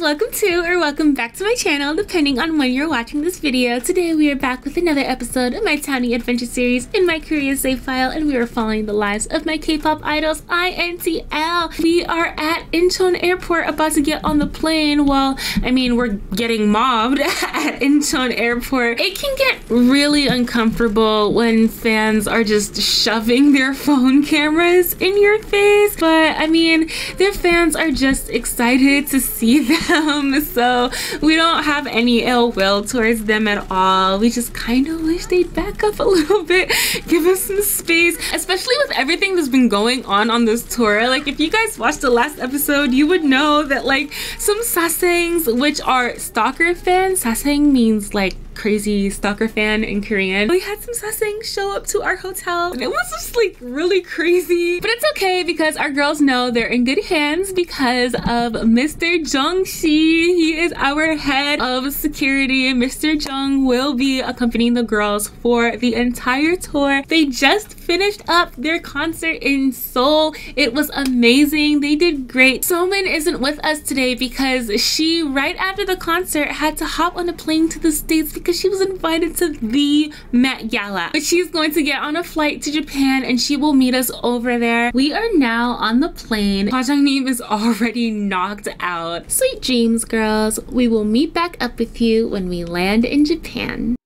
welcome to or welcome back to my channel depending on when you're watching this video. Today we are back with another episode of my Tiny Adventure series in my Korea save file and we are following the lives of my K-pop idols INTL. We are at Incheon Airport about to get on the plane. Well, I mean we're getting mobbed at Incheon Airport. It can get really uncomfortable when fans are just shoving their phone cameras in your face but I mean their fans are just excited to see them them. So we don't have any ill will towards them at all. We just kind of wish they'd back up a little bit give us some space especially with everything that's been going on on this tour. Like if you guys watched the last episode you would know that like some sasaengs, which are stalker fans sasaeng means like crazy stalker fan in Korean. We had some sasaeng show up to our hotel and it was just like really crazy. But it's okay because our girls know they're in good hands because of Mr. Jung Si. He is our head of security. Mr. Jung will be accompanying the girls for the entire tour. They just finished up their concert in Seoul. It was amazing. They did great. Somin isn't with us today because she, right after the concert, had to hop on a plane to the States because she was invited to the Met Gala. But she's going to get on a flight to Japan and she will meet us over there. We are now on the plane. Kwajangnim is already knocked out. Sweet dreams, girls. We will meet back up with you when we land in Japan.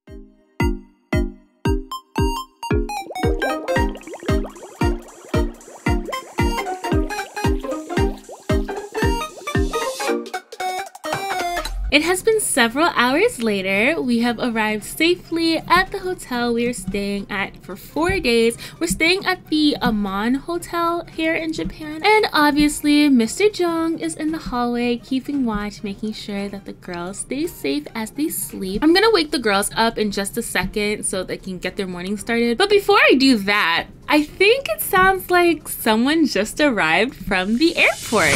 It has been several hours later. We have arrived safely at the hotel we are staying at for four days. We're staying at the Aman Hotel here in Japan. And obviously, Mr. Jung is in the hallway keeping watch, making sure that the girls stay safe as they sleep. I'm gonna wake the girls up in just a second so they can get their morning started. But before I do that, I think it sounds like someone just arrived from the airport.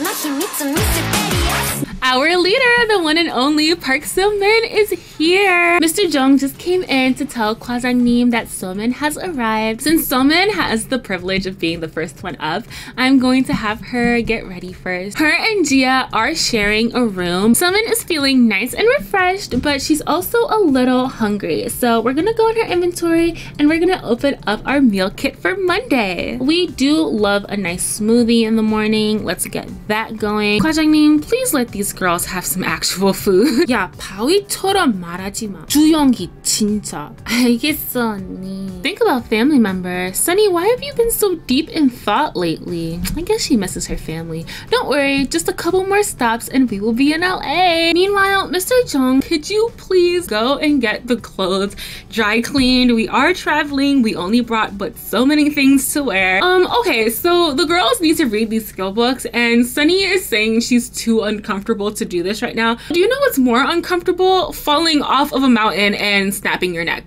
の秘密ミステリアス Our leader, the one and only Park So-min, is here. Mr. Jung just came in to tell Kwajangnim that So-min has arrived. Since So-min has the privilege of being the first one up, I'm going to have her get ready first. Her and Jiah are sharing a room. So-min is feeling nice and refreshed, but she's also a little hungry. So we're gonna go in her inventory and we're gonna open up our meal kit for Monday. We do love a nice smoothie in the morning. Let's get that going. Kwajangnim, please let these girls have some actual food. 야, 바위처럼 말하지 마. 주영기 진짜. 알겠어, 언니. Think about family members. Sunny, why have you been so deep in thought lately? I guess she misses her family. Don't worry, just a couple more stops and we will be in LA. Meanwhile, Mr. Jung, could you please go and get the clothes dry cleaned? We are traveling. We only brought but so many things to wear. Um, okay, so the girls need to read these skill books and Sunny is saying she's too uncomfortable to do this right now. Do you know what's more uncomfortable? Falling off of a mountain and snapping your neck.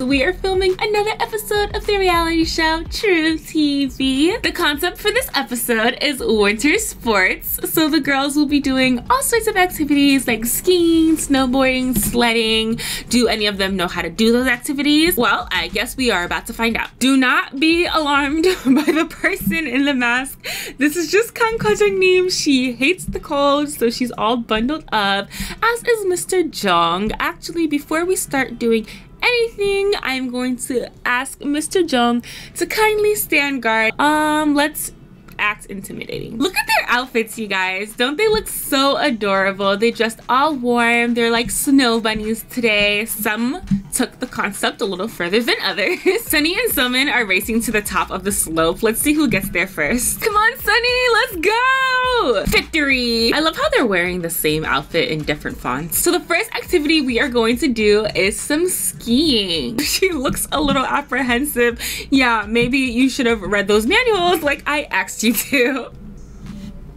We are filming another episode of the reality show True TV. The concept for this episode is winter sports. So the girls will be doing all sorts of activities like skiing, snowboarding, sledding. Do any of them know how to do those activities? Well, I guess we are about to find out. Do not be alarmed by the person in the mask. This is just Kang Kwajangnim. She hates the cold, so she's all bundled up, as is Mr. Jung. Actually, before we start doing anything, I'm going to ask Mr. Jung to kindly stand guard. Um, let's act intimidating. Look at their outfits, you guys. Don't they look so adorable? They dressed all warm. They're like snow bunnies today. Some took the concept a little further than others. Sunny and Somin are racing to the top of the slope. Let's see who gets there first. Come on, Sunny, let's go! Victory! I love how they're wearing the same outfit in different fonts. So the first activity we are going to do is some skiing. She looks a little apprehensive. Yeah, maybe you should have read those manuals like I asked you to.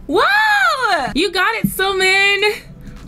Wow! You got it!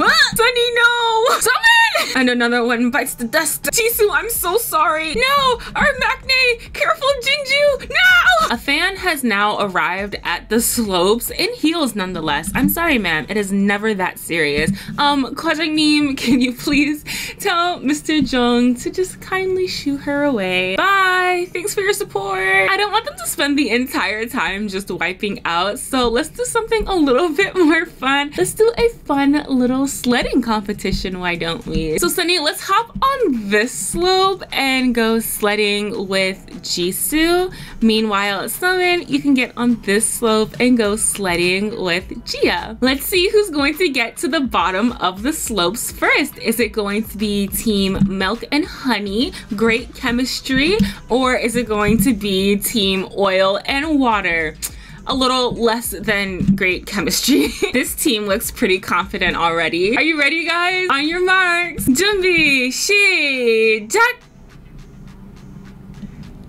Ah, Sunny, no! Somin! And another one bites the dust. Jisoo, I'm so sorry. No! Our Maknae! Careful, Jinju! No! A fan has now arrived at the slopes in heels nonetheless. I'm sorry, ma'am. It is never that serious. Um, Kwajangnim, can you please tell Mr. Jung to just kindly shoo her away? Bye. Thanks for your support. I don't want them to spend the entire time just wiping out. So let's do something a little bit more fun. Let's do a fun little sledding competition. Why don't we? So Sunny, let's hop on this slope and go sledding with Jisoo. Meanwhile, Somin, you can get on this slope and go sledding with Jiah. Let's see who's going to get to the bottom of the slopes first. Is it going to be team Milk and Honey, Great Chemistry, or is it going to be team Oil and Water? A little less than great chemistry. this team looks pretty confident already. Are you ready guys? On your marks, Jumbi, Shi, Jack,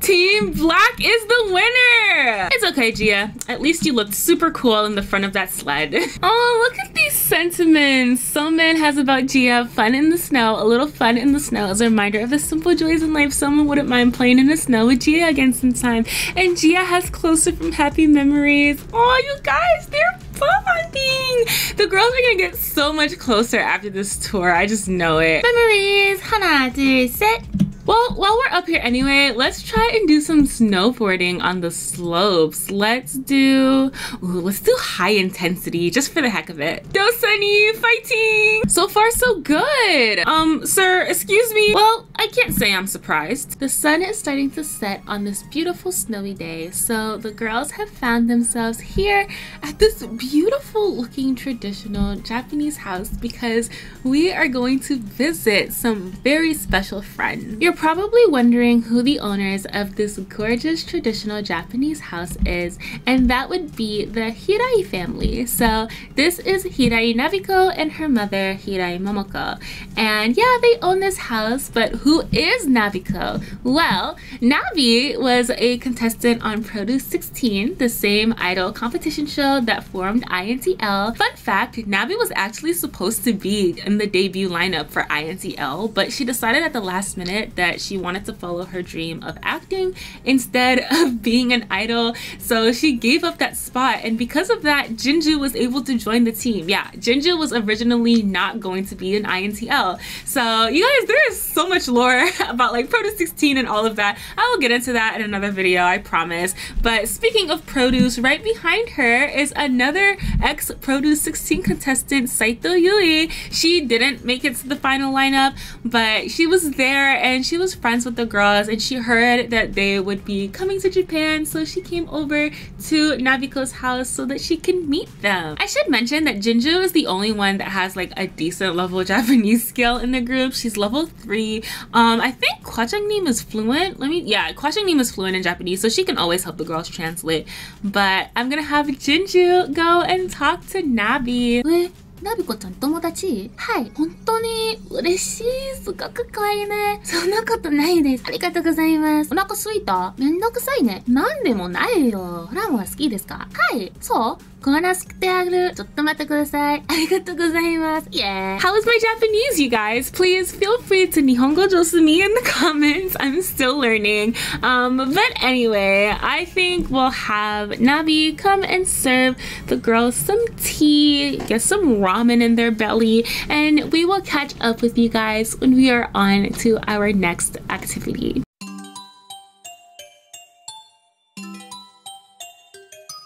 Team Black is the winner! It's okay, Jiah. At least you looked super cool in the front of that sled. oh, look at these sentiments. Someone has about Jiah, fun in the snow. A little fun in the snow is a reminder of the simple joys in life. Someone wouldn't mind playing in the snow with Jiah again sometime. And Jiah has closer from happy memories. Oh, you guys, they're bonding. The girls are gonna get so much closer after this tour. I just know it. Memories. 하나, 둘, 셋. Well, while we're up here anyway, let's try and do some snowboarding on the slopes. Let's do, ooh, let's do high intensity just for the heck of it. Sunny, fighting! So far so good. Um, sir, excuse me. Well, I can't say I'm surprised. The sun is starting to set on this beautiful snowy day, so the girls have found themselves here at this beautiful looking traditional Japanese house because we are going to visit some very special friends. You're probably wondering who the owners of this gorgeous traditional Japanese house is, and that would be the Hirai family. So this is Hirai Nabiko and her mother Hirai Momoko. And yeah, they own this house, but who is Nabiko? Well, Nabi was a contestant on Produce 16, the same idol competition show that formed INTL. Fun fact, Nabi was actually supposed to be in the debut lineup for INTL, but she decided at the last minute that she wanted to follow her dream of acting instead of being an idol. So she gave up that spot. And because of that, Jinju was able to join the team. Yeah, Jinju was originally not going to be an INTL. So you guys, there is so much lore about like Produce 16 and all of that. I will get into that in another video, I promise. But speaking of Produce, right behind her is another ex-Produce 16 contestant, Saito Yui. She didn't make it to the final lineup, but she was there and she was friends with the girls and she heard that they would be coming to Japan so she came over to Nabiko's house so that she can meet them. I should mention that Jinju is the only one that has like a decent level Japanese skill in the group. She's level 3. Um, I think Kwachangnim is fluent. Let me, yeah, Kwachangnim is fluent in Japanese so she can always help the girls translate. But I'm gonna have Jinju go and talk to Nabi. ナビコちゃん友達はい。本当に嬉しい。すごく可愛いね。そんなことないです。ありがとうございます。お腹すいためんどくさいね。なんでもないよ。ラムは好きですかはい。そう コーナスクテアグちょっと待ってください。ありがとうございます。Yeah. How is my Japanese, you guys? Please feel free to Nihongo Josu me in the comments. I'm still learning. Um, but anyway, I think we'll have Nabi come and serve the girls some tea, get some ramen in their belly, and we will catch up with you guys when we are on to our next activity.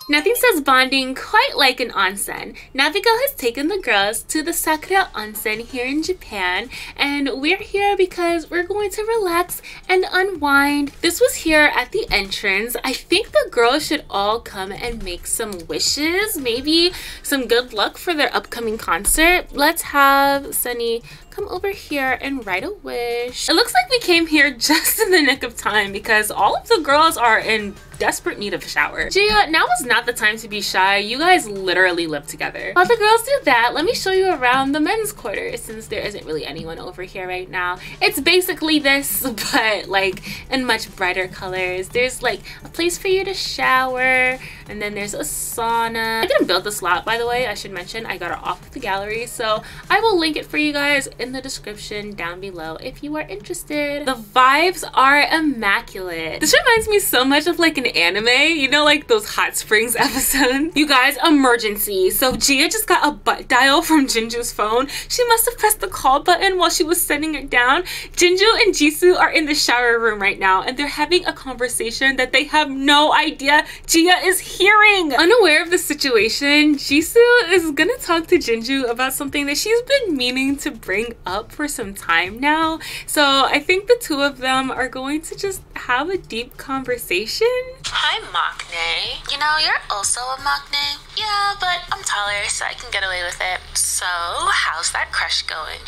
Nothing says bonding quite like an onsen. Nabiko has taken the girls to the Sakura Onsen here in Japan and we're here because we're going to relax and unwind. This was here at the entrance. I think the girls should all come and make some wishes, maybe some good luck for their upcoming concert. Let's have Sunny come over here and write a wish. It looks like we came here just in the nick of time because all of the girls are in desperate need of a shower. Jiah, now is not the time to be shy. You guys literally live together. While the girls do that, let me show you around the men's quarters since there isn't really anyone over here right now. It's basically this, but like in much brighter colors. There's like a place for you to shower. And then there's a sauna. I didn't build this lot, by the way. I should mention I got it off of the gallery. So I will link it for you guys in the description down below if you are interested. The vibes are immaculate. This reminds me so much of like an anime, you know, like those hot springs episodes. You guys, emergency. So Jiah just got a butt dial from Jinju's phone. She must have pressed the call button while she was sending it down. Jinju and Jisoo are in the shower room right now and they're having a conversation that they have no idea Jiah is hearing. Unaware of the situation, Jisoo is gonna talk to Jinju about something that she's been meaning to bring up for some time now. So I think the two of them are going to just have a deep conversation. Hi, Maknae. You know, you're also a Maknae. Yeah, but I'm taller, so I can get away with it. So, how's that crush going?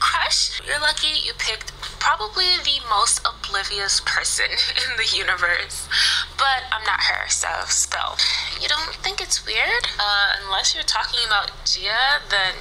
Crush? You're lucky you picked probably the most oblivious person in the universe. But I'm not her, so spill. You don't think it's weird? Uh, unless you're talking about Jiah, then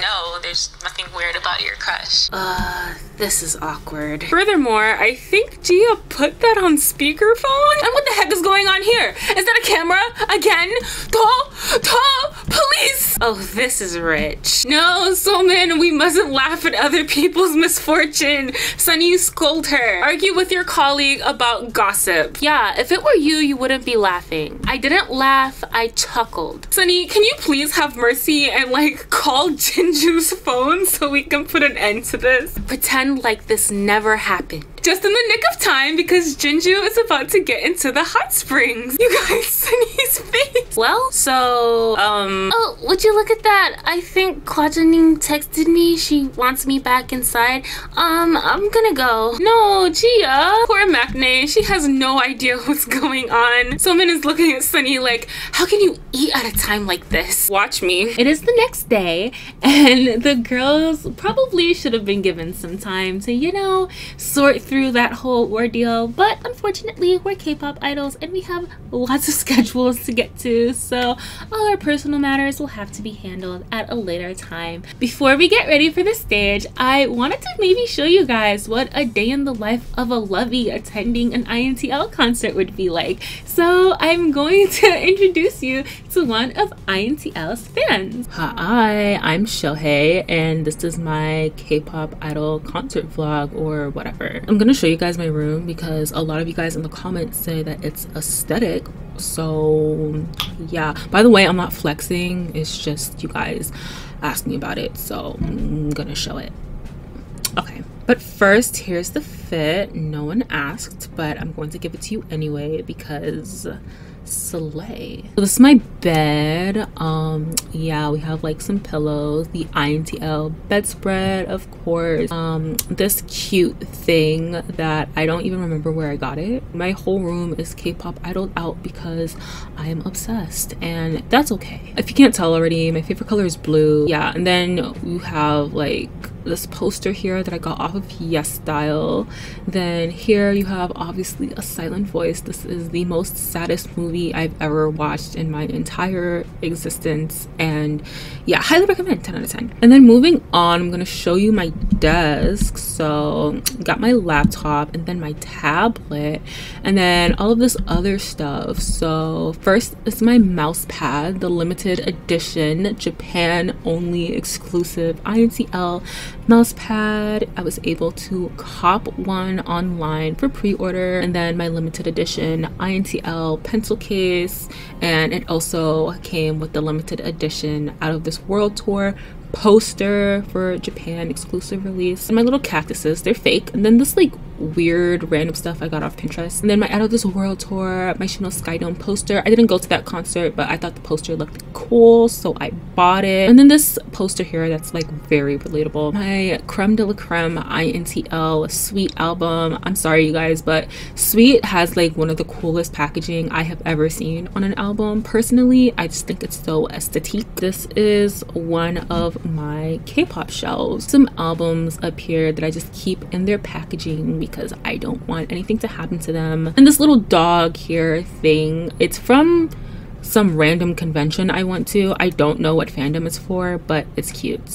no, there's nothing weird about your crush. Uh, this is awkward. Furthermore, I think Jiah put that on speakerphone. And what the heck is going on here? Is that a camera? Again? Tall, tall, police! Oh, this is rich. No, Somin, we mustn't laugh at other people's misfortune. Sunny, scold her. Argue with your colleague about gossip. Yeah, if it were you, you wouldn't be laughing. I didn't laugh, I chuckled. Sunny, can you please have mercy and like call Jinju's phone so we can put an end to this? Pretend like this never happened just in the nick of time because Jinju is about to get into the hot springs. You guys, Sunny's face. Well, so, um, oh, would you look at that? I think Kwajangnim texted me. She wants me back inside. Um, I'm gonna go. No, Jiah. Poor Maknae. She has no idea what's going on. Someone is looking at Sunny like, how can you eat at a time like this? Watch me. It is the next day and the girls probably should have been given some time to, you know, sort through through that whole ordeal but unfortunately we're k-pop idols and we have lots of schedules to get to so all our personal matters will have to be handled at a later time. Before we get ready for the stage i wanted to maybe show you guys what a day in the life of a lovey attending an intl concert would be like. So i'm going to introduce you to one of intl's fans. Hi i'm shohei and this is my k-pop idol concert vlog or whatever. I'm gonna show you guys my room because a lot of you guys in the comments say that it's aesthetic so yeah. By the way i'm not flexing. It's just you guys asked me about it so i'm gonna show it. Okay. But first here's the fit. No one asked but i'm going to give it to you anyway because slay. So this is my bed. Um yeah we have like some pillows the intl bedspread of course. Um this cute thing that i don't even remember where i got it. My whole room is k-pop idol out because i am obsessed and that's okay. If you can't tell already my favorite color is blue. Yeah and then you have like this poster here that I got off of Yes Style. Then here you have obviously A Silent Voice. This is the most saddest movie I've ever watched in my entire existence. And yeah, highly recommend 10 out of 10. And then moving on, I'm gonna show you my desk. So got my laptop and then my tablet and then all of this other stuff. So first is my mouse pad, the limited edition Japan only exclusive INTL mouse pad. I was able to cop one online for pre-order and then my limited edition INTL pencil case and it also came with the limited edition out of this world tour poster for Japan exclusive release. And my little cactuses, they're fake. And then this like weird random stuff I got off Pinterest. And then my Out of This World tour, my Chanel Skydome poster. I didn't go to that concert, but I thought the poster looked cool, so I bought it. And then this poster here that's like very relatable. My Creme de la Creme INTL Sweet album. I'm sorry you guys, but Sweet has like one of the coolest packaging I have ever seen on an album. Personally, I just think it's so aesthetic. This is one of my K-pop shelves. Some albums up here that I just keep in their packaging because I don't want anything to happen to them. And this little dog here thing, it's from some random convention I went to. I don't know what fandom it's for, but it's cute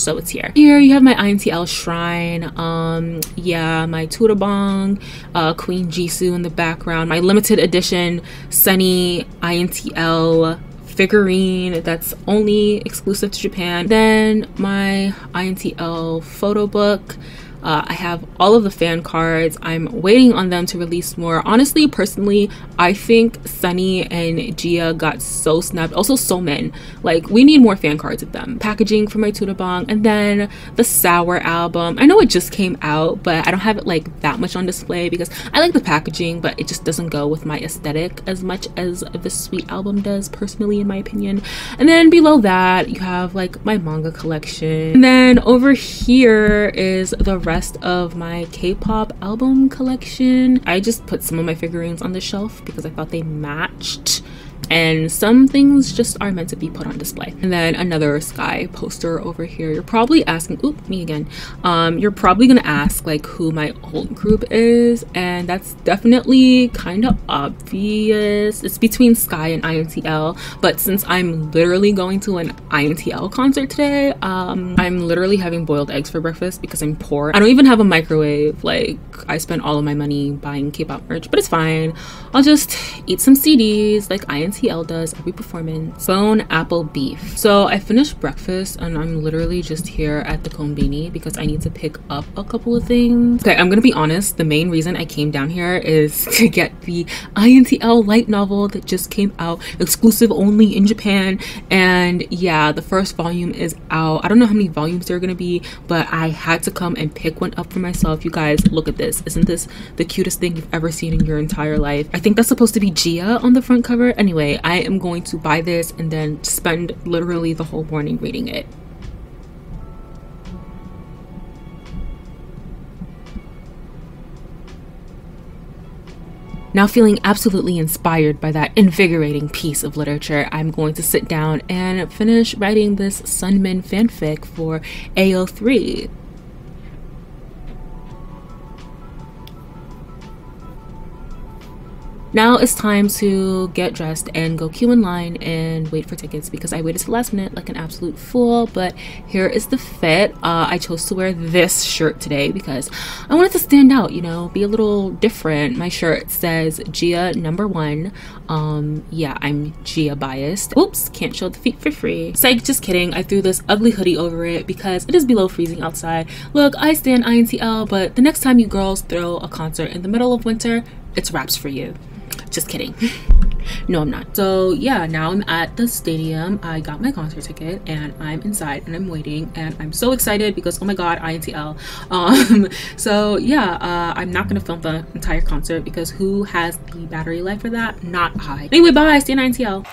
so it's here. Here you have my INTL shrine. Um, yeah, my Tutabong, uh, Queen Jisoo in the background, my limited edition Sunny INTL figurine that's only exclusive to Japan. Then my INTL photo book. Uh, I have all of the fan cards. I'm waiting on them to release more. Honestly, personally, I think Sunny and Jiah got so snubbed. Also, Somin. Like, we need more fan cards of them. Packaging for my Tutabong. And then the Sour album. I know it just came out, but I don't have it like that much on display because I like the packaging, but it just doesn't go with my aesthetic as much as the Sweet album does, personally, in my opinion. And then below that, you have like my manga collection. And then over here is the rest of my K-pop album collection. I just put some of my figurines on the shelf because I thought they matched and some things just are meant to be put on display. And then another sky poster over here. You're probably asking oop me again. Um you're probably gonna ask like who my alt group is. And that's definitely kind of obvious. It's between sky and intl but since i'm literally going to an intl concert today um i'm literally having boiled eggs for breakfast because i'm poor. I don't even have a microwave. Like i spent all of my money buying k-pop merch but it's fine. I'll just eat some cds like intl INTL does every performance. Bone apple beef. So I finished breakfast and I'm literally just here at the Konbini because I need to pick up a couple of things. Okay, I'm gonna be honest. The main reason I came down here is to get the INTL light novel that just came out, exclusive only in Japan. And yeah, the first volume is out. I don't know how many volumes there are gonna be, but I had to come and pick one up for myself. You guys, look at this. Isn't this the cutest thing you've ever seen in your entire life? I think that's supposed to be Jiah on the front cover. Anyway, I am going to buy this and then spend literally the whole morning reading it. Now, feeling absolutely inspired by that invigorating piece of literature, I'm going to sit down and finish writing this Sunmin fanfic for AO3. Now it's time to get dressed and go queue in line and wait for tickets because I waited to the last minute like an absolute fool. But here is the fit. Uh, I chose to wear this shirt today because I wanted to stand out, you know, be a little different. My shirt says Jiah number one. Um, yeah, I'm Jiah biased. Oops, can't show the feet for free. Psych, just kidding. I threw this ugly hoodie over it because it is below freezing outside. Look, I stand INTL, but the next time you girls throw a concert in the middle of winter, it's wraps for you. Just kidding. no, I'm not. So yeah, now I'm at the stadium. I got my concert ticket and I'm inside and I'm waiting and I'm so excited because oh my god, INTL. Um, so yeah, uh, I'm not gonna film the entire concert because who has the battery life for that? Not I. Anyway, bye. Stay in INTL.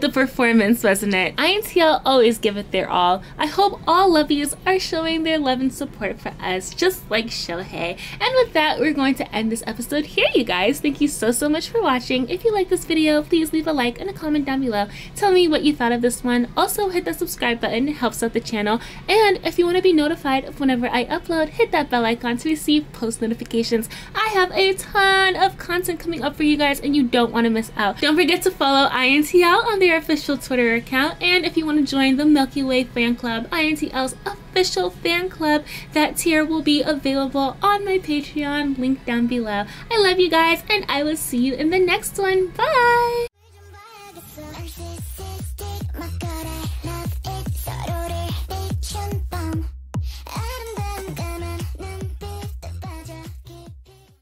The performance, wasn't it? INTL always give it their all. I hope all lovies are showing their love and support for us, just like Shohei. And with that, we're going to end this episode here, you guys. Thank you so, so much for watching. If you like this video, please leave a like and a comment down below. Tell me what you thought of this one. Also, hit the subscribe button. It helps out the channel. And if you want to be notified of whenever I upload, hit that bell icon to receive post notifications. I have a ton of content coming up for you guys and you don't want to miss out. Don't forget to follow INTL on their official Twitter account. And if you want to join the Milky Way fan club, INTL's official fan club, that tier will be available on my Patreon, link down below. I love you guys and I will see you in the next one. Bye!